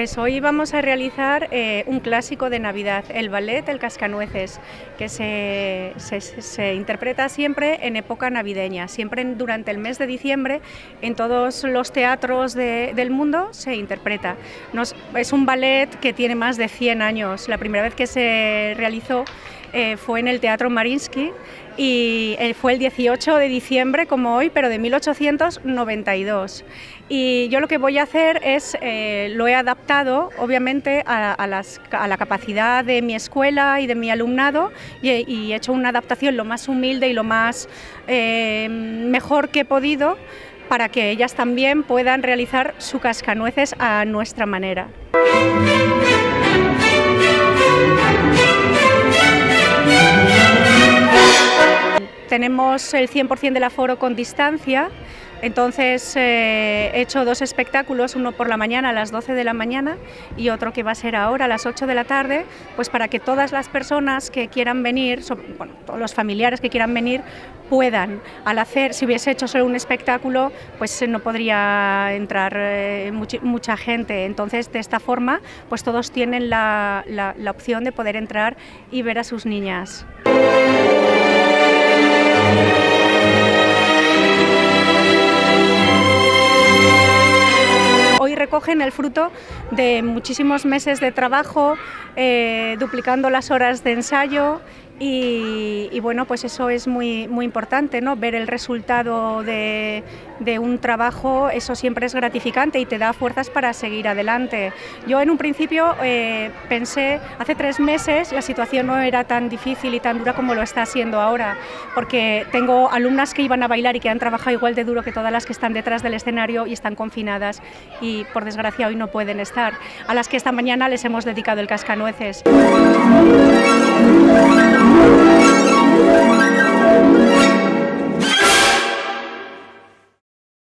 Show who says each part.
Speaker 1: Pues hoy vamos a realizar eh, un clásico de Navidad, el ballet El Cascanueces, que se, interpreta siempre en época navideña, siempre durante el mes de diciembre en todos los teatros del mundo se interpreta. es un ballet que tiene más de 100 años, la primera vez que se realizó eh, fue en el Teatro Marinsky y eh, fue el 18 de diciembre como hoy, pero de 1892. Y yo lo que voy a hacer es, eh, lo he adaptado obviamente a, la capacidad de mi escuela y de mi alumnado y, he hecho una adaptación lo más humilde y lo más mejor que he podido para que ellas también puedan realizar su cascanueces a nuestra manera. Tenemos el 100% del aforo con distancia, entonces eh, he hecho dos espectáculos, uno por la mañana a las 12 de la mañana y otro que va a ser ahora a las 8 de la tarde, pues para que todas las personas que quieran venir, bueno, todos los familiares que quieran venir, puedan. Al hacer, si hubiese hecho solo un espectáculo, pues no podría entrar eh, mucha, gente. Entonces, de esta forma, pues todos tienen la opción de poder entrar y ver a sus niñas. Recogen el fruto de muchísimos meses de trabajo, eh, duplicando las horas de ensayo y, bueno, pues eso es muy, muy importante, ¿no? Ver el resultado de, un trabajo, eso siempre es gratificante y te da fuerzas para seguir adelante. Yo en un principio eh, pensé, hace tres meses la situación no era tan difícil y tan dura como lo está siendo ahora, porque tengo alumnas que iban a bailar y que han trabajado igual de duro que todas las que están detrás del escenario y están confinadas y por desgracia hoy no pueden estar, a las que esta mañana les hemos dedicado el cascanueces. Thank you.